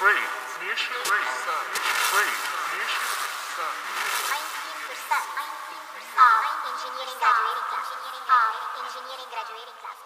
free. niche free. rate, niche 19% of engineering graduating class. Engineering graduating class.